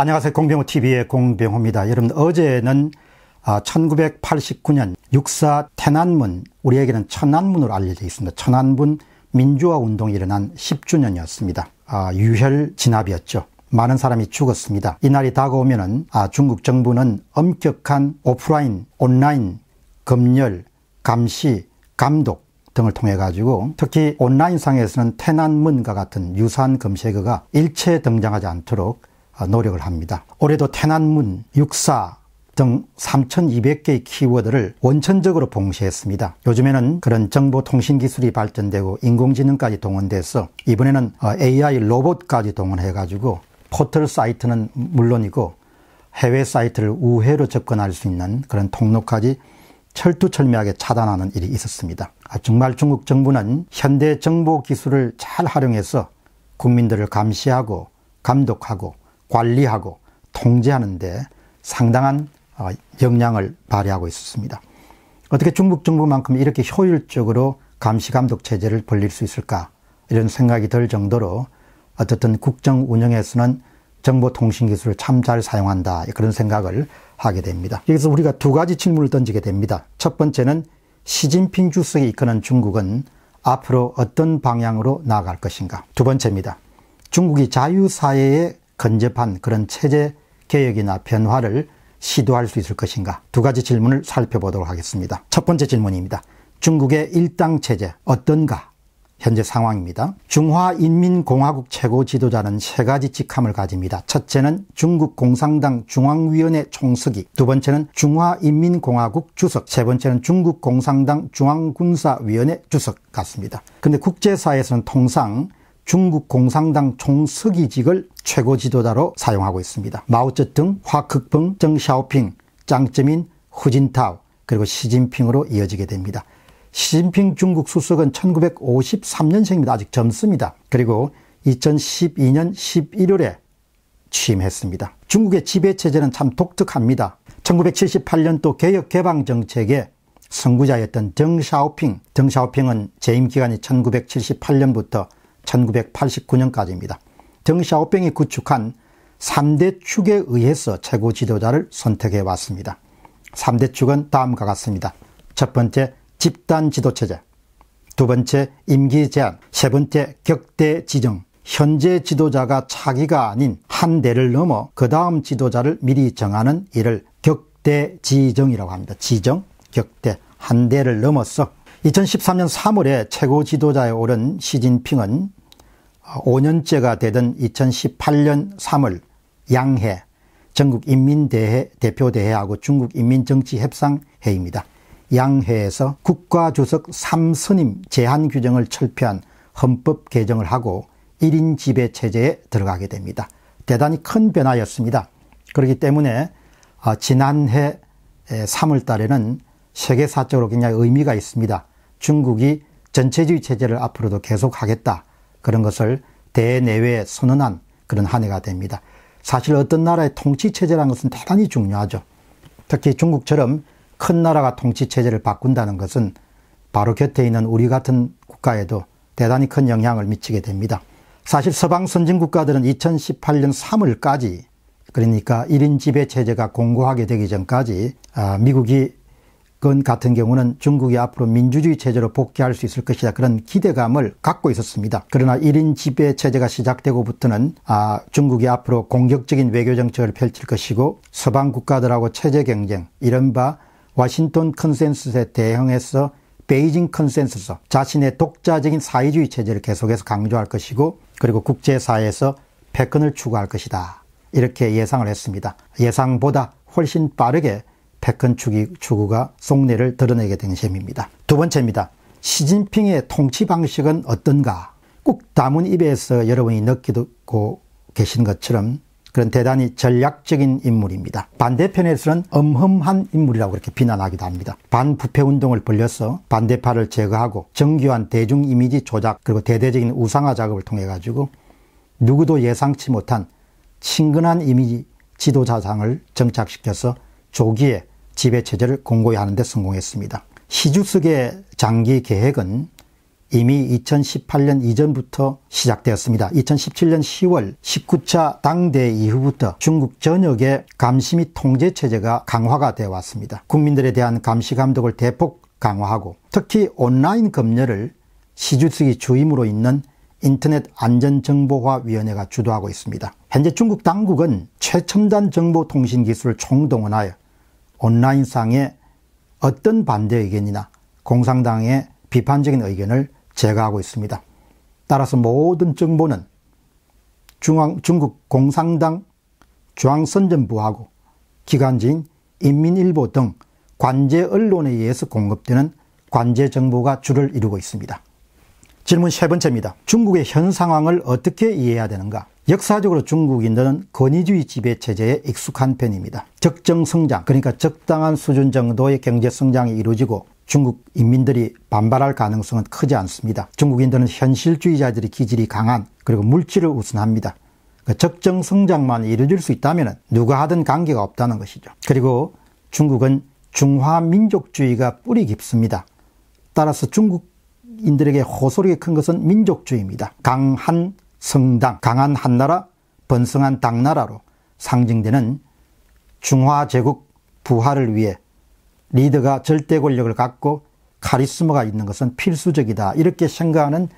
안녕하세요. 공병호 TV의 공병호입니다. 여러분 어제는 1989년 아, 육사 태난문 우리에게는 천안문으로 알려져 있습니다. 천안문 민주화 운동이 일어난 10주년이었습니다. 아, 유혈 진압이었죠. 많은 사람이 죽었습니다. 이날이 다가오면은 아, 중국 정부는 엄격한 오프라인, 온라인 검열, 감시, 감독 등을 통해 가지고 특히 온라인상에서는 태난문과 같은 유사한 검색어가 일체 등장하지 않도록 어, 노력을 합니다. 올해도 태난문, 육사 등 3,200개의 키워드를 원천적으로 봉쇄했습니다. 요즘에는 그런 정보통신 기술이 발전되고 인공지능까지 동원돼서 이번에는 AI 어, 로봇까지 동원해가지고 포털 사이트는 물론이고 해외 사이트를 우회로 접근할 수 있는 그런 통로까지 철두철미하게 차단하는 일이 있었습니다. 아, 정말 중국 정부는 현대 정보 기술을 잘 활용해서 국민들을 감시하고 감독하고 관리하고 통제하는데 상당한 어, 역량을 발휘하고 있었습니다. 어떻게 중국 정부만큼 이렇게 효율적으로 감시 감독 체제를 벌릴 수 있을까 이런 생각이 들 정도로 어떻든 국정 운영에서는 정보통신 기술을 참 잘 사용한다 그런 생각을 하게 됩니다. 여기서 우리가 두 가지 질문을 던지게 됩니다. 첫 번째는 시진핑 주석이 이끄는 중국은 앞으로 어떤 방향으로 나아갈 것인가? 두 번째입니다. 중국이 자유사회에 근접한 그런 체제 개혁이나 변화를 시도할 수 있을 것인가? 두 가지 질문을 살펴보도록 하겠습니다. 첫 번째 질문입니다. 중국의 일당 체제 어떤가? 현재 상황입니다. 중화인민공화국 최고 지도자는 세 가지 직함을 가집니다. 첫째는 중국 공산당 중앙위원회 총서기, 두 번째는 중화인민공화국 주석, 세 번째는 중국 공산당 중앙군사위원회 주석 같습니다. 근데 국제사회에서는 통상 중국 공산당 총서기직을 최고 지도자로 사용하고 있습니다. 마오쩌둥, 화크펑, 정샤오핑, 짱쩌민, 후진타오, 그리고 시진핑으로 이어지게 됩니다. 시진핑 중국 수석은 1953년생입니다. 아직 젊습니다. 그리고 2012년 11월에 취임했습니다. 중국의 지배체제는 참 독특합니다. 1978년도 개혁 개방 정책의 선구자였던 정샤오핑, 정샤오핑은 재임 기간이 1978년부터 1989년까지입니다. 정샤오핑이 구축한 3대 축에 의해서 최고 지도자를 선택해 왔습니다. 3대 축은 다음과 같습니다. 첫 번째, 집단 지도체제. 두 번째, 임기 제한. 세 번째, 격대 지정. 현재 지도자가 차기가 아닌 한 대를 넘어 그 다음 지도자를 미리 정하는 이를 격대 지정이라고 합니다. 지정, 격대, 한 대를 넘어서 2013년 3월에 최고 지도자에 오른 시진핑은 5년째가 되던 2018년 3월 양해 전국인민대회 대표대회하고 중국인민정치협상회의입니다. 양회에서 국가주석 3선임 제한 규정을 철폐한 헌법 개정을 하고 1인 지배 체제에 들어가게 됩니다. 대단히 큰 변화였습니다. 그렇기 때문에 아, 지난해 3월 달에는 세계사적으로 굉장히 의미가 있습니다. 중국이 전체주의 체제를 앞으로도 계속하겠다. 그런 것을 대내외에 선언한 그런 한 해가 됩니다. 사실 어떤 나라의 통치 체제라는 것은 대단히 중요하죠. 특히 중국처럼 큰 나라가 통치 체제를 바꾼다는 것은 바로 곁에 있는 우리 같은 국가에도 대단히 큰 영향을 미치게 됩니다. 사실 서방 선진 국가들은 2018년 3월까지 그러니까 1인 지배 체제가 공고하게 되기 전까지 아, 미국이 건 같은 경우는 중국이 앞으로 민주주의 체제로 복귀할 수 있을 것이다. 그런 기대감을 갖고 있었습니다. 그러나 1인 지배 체제가 시작되고부터는 아, 중국이 앞으로 공격적인 외교 정책을 펼칠 것이고 서방 국가들하고 체제 경쟁, 이른바 와싱턴 컨센서스에 대응해서 베이징 컨센서스, 자신의 독자적인 사회주의 체제를 계속해서 강조할 것이고 그리고 국제사회에서 패권을 추구할 것이다. 이렇게 예상을 했습니다. 예상보다 훨씬 빠르게 패권 추구가 속내를 드러내게 된 셈입니다. 두 번째입니다. 시진핑의 통치 방식은 어떤가? 꼭 담은 입에서 여러분이 느끼고 계신 것처럼 그런 대단히 전략적인 인물입니다. 반대편에서는 엄험한 인물이라고 그렇게 비난하기도 합니다. 반부패 운동을 벌려서 반대파를 제거하고 정교한 대중 이미지 조작 그리고 대대적인 우상화 작업을 통해 가지고 누구도 예상치 못한 친근한 이미지 지도자상을 정착시켜서 조기에 지배체제를 공고히 하는 데 성공했습니다. 시주석의 장기 계획은 이미 2018년 이전부터 시작되었습니다. 2017년 10월 19차 당대 이후부터 중국 전역의 감시 및 통제 체제가 강화가 되어 왔습니다. 국민들에 대한 감시 감독을 대폭 강화하고 특히 온라인 검열을 시주석이 주임으로 있는 인터넷 안전정보화위원회가 주도하고 있습니다. 현재 중국 당국은 최첨단 정보통신 기술을 총동원하여 온라인상의 어떤 반대 의견이나 공산당의 비판적인 의견을 제거하고 있습니다. 따라서 모든 정보는 중앙, 중국 공산당 중앙선전부하고 기관지인 인민일보 등 관제 언론에 의해서 공급되는 관제 정보가 주를 이루고 있습니다. 질문 세 번째입니다. 중국의 현 상황을 어떻게 이해해야 되는가? 역사적으로 중국인들은 권위주의 지배 체제에 익숙한 편입니다. 적정 성장, 그러니까 적당한 수준 정도의 경제 성장이 이루어지고 중국 인민들이 반발할 가능성은 크지 않습니다. 중국인들은 현실주의자들의 기질이 강한 그리고 물질을 우선합니다. 그 적정 성장만 이루어질 수 있다면 누가 하든 관계가 없다는 것이죠. 그리고 중국은 중화 민족주의가 뿌리 깊습니다. 따라서 중국 인들에게 호소력이 큰 것은 민족주의입니다. 강한 성당, 강한 한나라, 번성한 당나라로 상징되는 중화제국 부활을 위해 리더가 절대 권력을 갖고 카리스마가 있는 것은 필수적이다. 이렇게 생각하는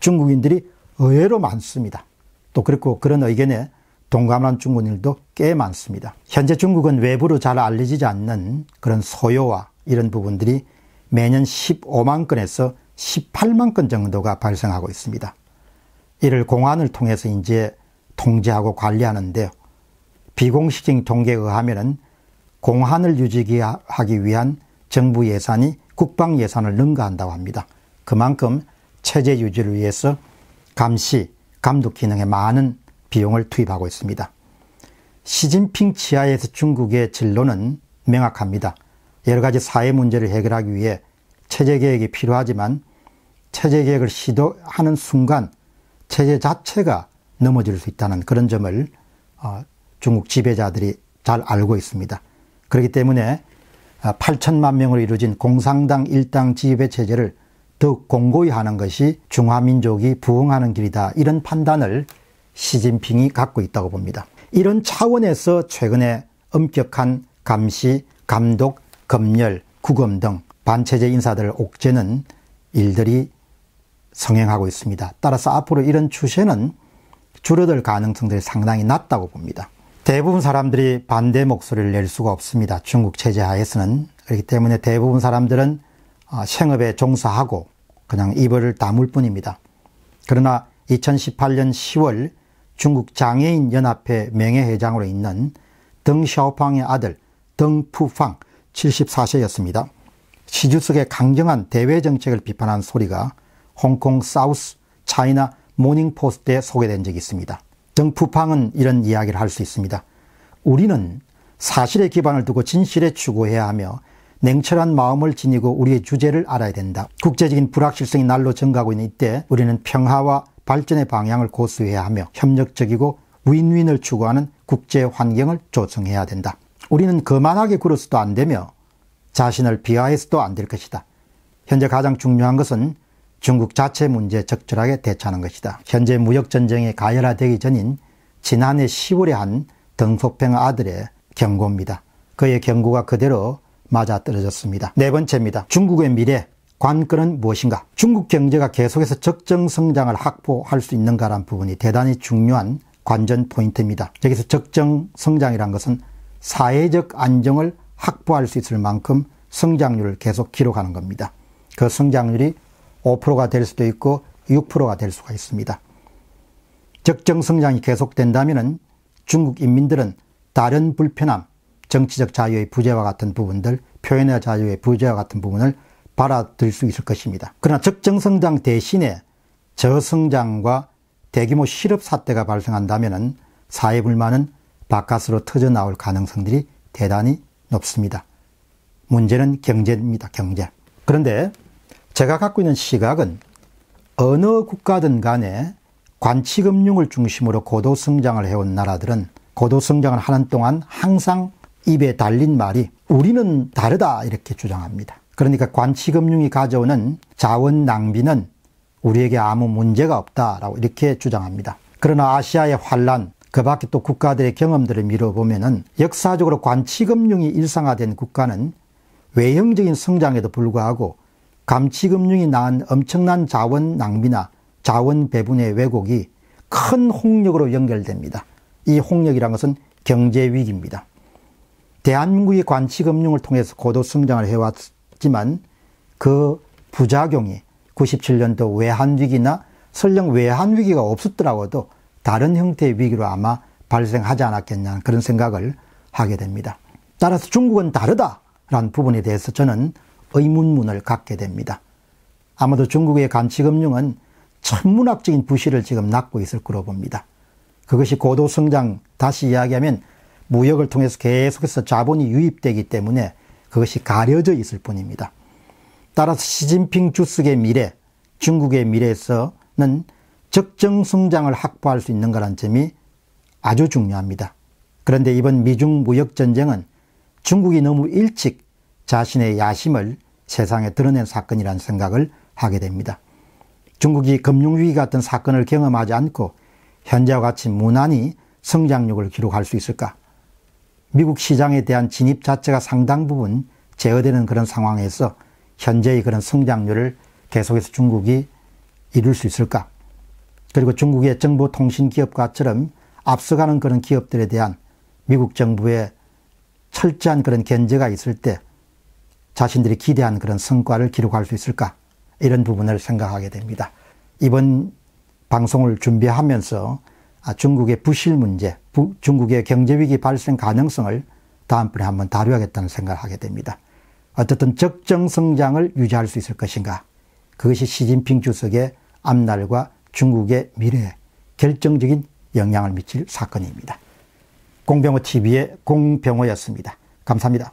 중국인들이 의외로 많습니다. 또 그렇고 그런 의견에 동감한 중국인들도 꽤 많습니다. 현재 중국은 외부로 잘 알려지지 않는 그런 소요와 이런 부분들이 매년 15만 건에서 18만 건 정도가 발생하고 있습니다. 이를 공안을 통해서 이제 통제하고 관리하는데요. 비공식적인 통계에 의하면 공안을 유지하기 위한 정부 예산이 국방 예산을 능가한다고 합니다. 그만큼 체제 유지를 위해서 감시, 감독 기능에 많은 비용을 투입하고 있습니다. 시진핑 치하에서 중국의 진로는 명확합니다. 여러 가지 사회 문제를 해결하기 위해 체제 개혁이 필요하지만 체제 개혁을 시도하는 순간 체제 자체가 넘어질 수 있다는 그런 점을 어, 중국 지배자들이 잘 알고 있습니다. 그렇기 때문에 8천만 아, 명으로 이루어진 공산당 일당 지배 체제를 더욱 공고히 하는 것이 중화민족이 부흥하는 길이다. 이런 판단을 시진핑이 갖고 있다고 봅니다. 이런 차원에서 최근에 엄격한 감시, 감독, 검열, 구검 등 반체제 인사들을 옥죄는 일들이 성행하고 있습니다. 따라서 앞으로 이런 추세는 줄어들 가능성들이 상당히 낮다고 봅니다. 대부분 사람들이 반대 목소리를 낼 수가 없습니다. 중국 체제 하에서는. 그렇기 때문에 대부분 사람들은 어, 생업에 종사하고 그냥 입을 다물 뿐입니다. 그러나 2018년 10월 중국 장애인 연합회 명예회장으로 있는 덩샤오팡의 아들 덩푸팡 74세였습니다. 시주석의 강경한 대외 정책을 비판한 소리가 홍콩 사우스 차이나 모닝포스트에 소개된 적이 있습니다. 정푸팡은 이런 이야기를 할 수 있습니다. 우리는 사실의 기반을 두고 진실에 추구해야 하며 냉철한 마음을 지니고 우리의 주제를 알아야 된다. 국제적인 불확실성이 날로 증가하고 있는 이때 우리는 평화와 발전의 방향을 고수해야 하며 협력적이고 윈윈을 추구하는 국제 환경을 조성해야 된다. 우리는 거만하게 굴어서도 안 되며 자신을 비하해서도 안 될 것이다. 현재 가장 중요한 것은 중국 자체 문제에 적절하게 대처하는 것이다. 현재 무역전쟁이 가열화되기 전인 지난해 10월에 한 덩소팽 아들의 경고입니다. 그의 경고가 그대로 맞아 떨어졌습니다. 네 번째입니다. 중국의 미래, 관건은 무엇인가? 중국 경제가 계속해서 적정 성장을 확보할 수 있는가라는 부분이 대단히 중요한 관전 포인트입니다. 여기서 적정 성장이란 것은 사회적 안정을 확보할 수 있을 만큼 성장률을 계속 기록하는 겁니다. 그 성장률이 5%가 될 수도 있고 6%가 될 수가 있습니다. 적정 성장이 계속된다면 중국 인민들은 다른 불편함, 정치적 자유의 부재와 같은 부분들, 표현의 자유의 부재와 같은 부분을 받아들일 수 있을 것입니다. 그러나 적정 성장 대신에 저성장과 대규모 실업 사태가 발생한다면 사회 불만은 바깥으로 터져 나올 가능성들이 대단히 높습니다. 문제는 경제입니다. 경제. 그런데 제가 갖고 있는 시각은 어느 국가든 간에 관치금융을 중심으로 고도 성장을 해온 나라들은 고도 성장을 하는 동안 항상 입에 달린 말이 우리는 다르다 이렇게 주장합니다. 그러니까 관치금융이 가져오는 자원 낭비는 우리에게 아무 문제가 없다라고 이렇게 주장합니다. 그러나 아시아의 환란, 그 밖에 또 국가들의 경험들을 미뤄보면은 역사적으로 관치금융이 일상화된 국가는 외형적인 성장에도 불구하고 감치금융이 낳은 엄청난 자원 낭비나 자원 배분의 왜곡이 큰 홍역으로 연결됩니다. 이 홍역이란 것은 경제 위기입니다. 대한민국이 관치금융을 통해서 고도 성장을 해왔지만 그 부작용이 97년도 외환위기나 설령 외환위기가 없었더라고도 다른 형태의 위기로 아마 발생하지 않았겠냐 그런 생각을 하게 됩니다. 따라서 중국은 다르다라는 부분에 대해서 저는 의문문을 갖게 됩니다. 아마도 중국의 간치금융은 천문학적인 부실을 지금 낳고 있을 거로 봅니다. 그것이 고도성장, 다시 이야기하면 무역을 통해서 계속해서 자본이 유입되기 때문에 그것이 가려져 있을 뿐입니다. 따라서 시진핑 주석의 미래, 중국의 미래에서는 적정 성장을 확보할 수 있는 거란 점이 아주 중요합니다. 그런데 이번 미중 무역 전쟁은 중국이 너무 일찍 자신의 야심을 세상에 드러낸 사건이라는 생각을 하게 됩니다. 중국이 금융위기 같은 사건을 경험하지 않고 현재와 같이 무난히 성장력을 기록할 수 있을까? 미국 시장에 대한 진입 자체가 상당 부분 제어되는 그런 상황에서 현재의 그런 성장률을 계속해서 중국이 이룰 수 있을까? 그리고 중국의 정보통신 기업과처럼 앞서가는 그런 기업들에 대한 미국 정부의 철저한 그런 견제가 있을 때 자신들이 기대한 그런 성과를 기록할 수 있을까? 이런 부분을 생각하게 됩니다. 이번 방송을 준비하면서 아, 중국의 부실 문제, 중국의 경제위기 발생 가능성을 다음번에 한번 다루어야겠다는 생각을 하게 됩니다. 어떻든 적정 성장을 유지할 수 있을 것인가? 그것이 시진핑 주석의 앞날과 중국의 미래에 결정적인 영향을 미칠 사건입니다. 공병호 TV의 공병호였습니다. 감사합니다.